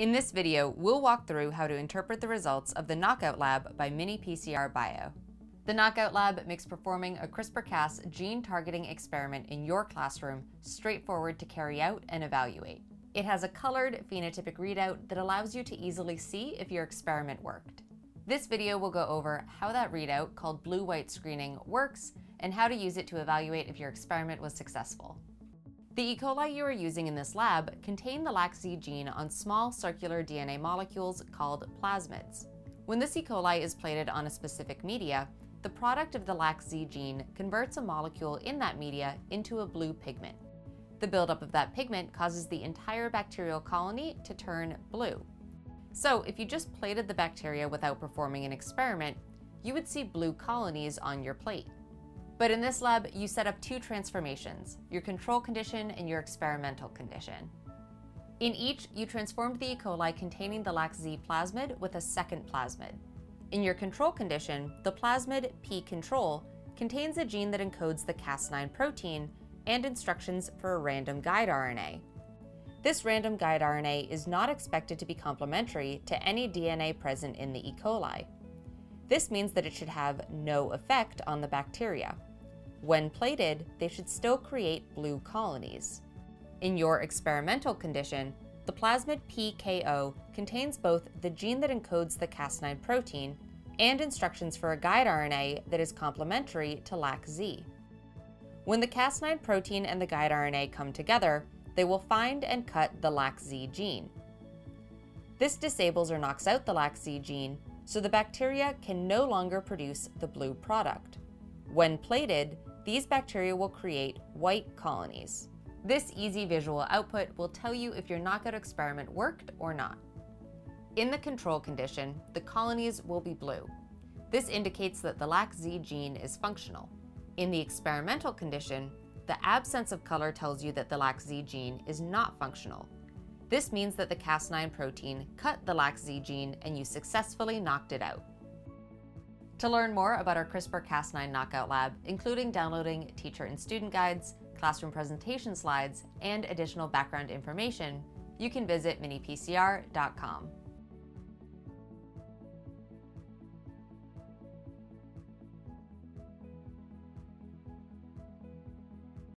In this video, we'll walk through how to interpret the results of the Knockout Lab by Mini-PCR Bio. The Knockout Lab makes performing a CRISPR-Cas gene targeting experiment in your classroom straightforward to carry out and evaluate. It has a colored phenotypic readout that allows you to easily see if your experiment worked. This video will go over how that readout, called blue-white screening, works and how to use it to evaluate if your experiment was successful. The E. coli you are using in this lab contain the LAC-Z gene on small circular DNA molecules called plasmids. When this E. coli is plated on a specific media, the product of the LAC-Z gene converts a molecule in that media into a blue pigment. The buildup of that pigment causes the entire bacterial colony to turn blue. So if you just plated the bacteria without performing an experiment, you would see blue colonies on your plate. But in this lab, you set up two transformations, your control condition and your experimental condition. In each, you transformed the E. coli containing the LAC-Z plasmid with a second plasmid. In your control condition, the plasmid P control contains a gene that encodes the Cas9 protein and instructions for a random guide RNA. This random guide RNA is not expected to be complementary to any DNA present in the E. coli. This means that it should have no effect on the bacteria. When plated, they should still create blue colonies. In your experimental condition, the plasmid PKO contains both the gene that encodes the Cas9 protein and instructions for a guide RNA that is complementary to LAC-Z. When the Cas9 protein and the guide RNA come together, they will find and cut the LAC-Z gene. This disables or knocks out the LAC-Z gene, so the bacteria can no longer produce the blue product. When plated, these bacteria will create white colonies. This easy visual output will tell you if your knockout experiment worked or not. In the control condition, the colonies will be blue. This indicates that the LAC-Z gene is functional. In the experimental condition, the absence of color tells you that the LAC-Z gene is not functional. This means that the Cas9 protein cut the LAC-Z gene and you successfully knocked it out. To learn more about our CRISPR-Cas9 knockout lab, including downloading teacher and student guides, classroom presentation slides, and additional background information, you can visit minipcr.com.